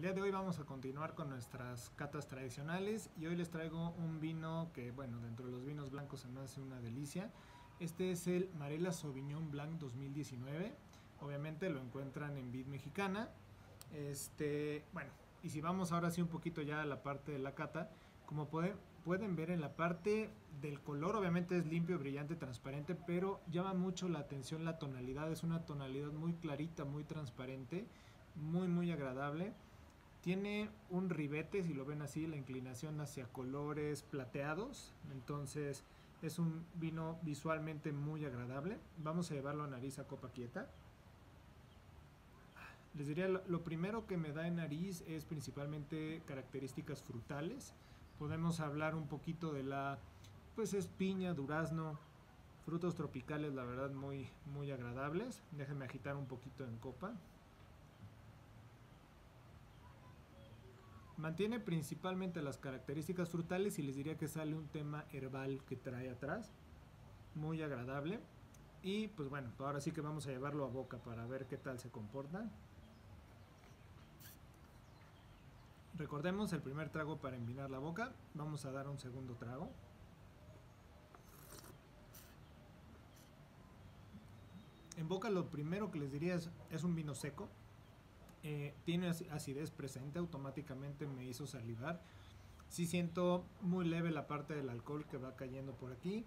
El día de hoy vamos a continuar con nuestras catas tradicionales y hoy les traigo un vino que, bueno, dentro de los vinos blancos se me hace una delicia. Este es el Marela Sauvignon Blanc 2019. Obviamente lo encuentran en Vid Mexicana. Este, bueno, y si vamos ahora sí un poquito ya a la parte de la cata, como pueden, pueden ver en la parte del color, obviamente es limpio, brillante, transparente, pero llama mucho la atención la tonalidad. Es una tonalidad muy clarita, muy transparente, muy, muy agradable. Tiene un ribete, si lo ven así, la inclinación hacia colores plateados. Entonces es un vino visualmente muy agradable. Vamos a llevarlo a nariz a copa quieta. Les diría, lo primero que me da en nariz es principalmente características frutales. Podemos hablar un poquito de la, pues es piña, durazno, frutos tropicales, la verdad muy, muy agradables. Déjenme agitar un poquito en copa. Mantiene principalmente las características frutales y les diría que sale un tema herbal que trae atrás. Muy agradable. Y pues bueno, ahora sí que vamos a llevarlo a boca para ver qué tal se comporta. Recordemos el primer trago para envinar la boca. Vamos a dar un segundo trago. En boca lo primero que les diría es, es un vino seco, eh, tiene acidez presente, automáticamente me hizo salivar. Sí siento muy leve la parte del alcohol que va cayendo por aquí.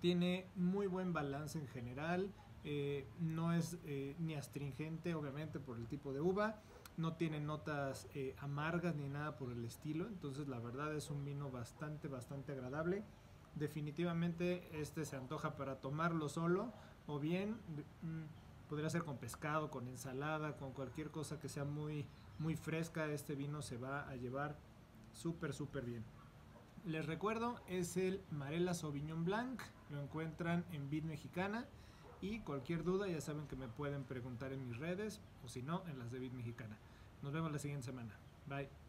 Tiene muy buen balance en general. Eh, no es eh, ni astringente, obviamente, por el tipo de uva. No tiene notas amargas ni nada por el estilo. Entonces, la verdad es un vino bastante, bastante agradable. Definitivamente este se antoja para tomarlo solo o bien... Mm, podría ser con pescado, con ensalada, con cualquier cosa que sea muy, muy fresca. Este vino se va a llevar súper, súper bien. Les recuerdo, es el Marela Sauvignon Blanc. Lo encuentran en Vid Mexicana. Y cualquier duda ya saben que me pueden preguntar en mis redes o si no, en las de Vid Mexicana. Nos vemos la siguiente semana. Bye.